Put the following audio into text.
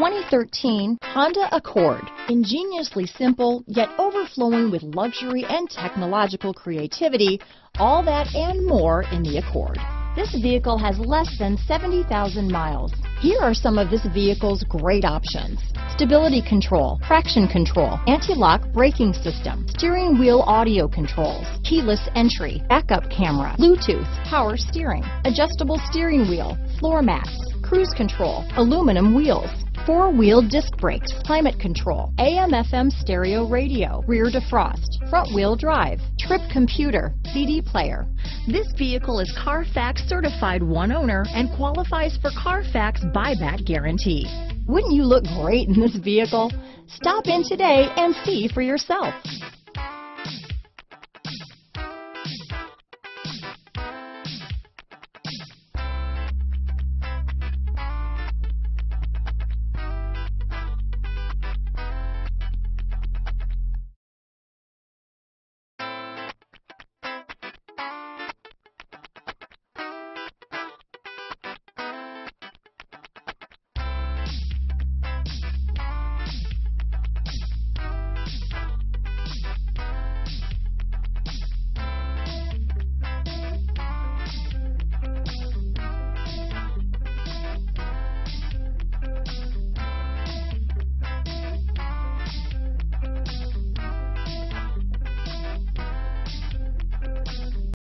2013 Honda Accord. Ingeniously simple, yet overflowing with luxury and technological creativity, all that and more in the Accord. This vehicle has less than 70,000 miles. Here are some of this vehicle's great options. Stability control, traction control, anti-lock braking system, steering wheel audio controls, keyless entry, backup camera, Bluetooth, power steering, adjustable steering wheel, floor mats, cruise control, aluminum wheels, four-wheel disc brakes, climate control, AM FM stereo radio, rear defrost, front wheel drive, trip computer, CD player. This vehicle is CARFAX certified one owner and qualifies for Carfax buyback guarantee. Wouldn't you look great in this vehicle? Stop in today and see for yourself.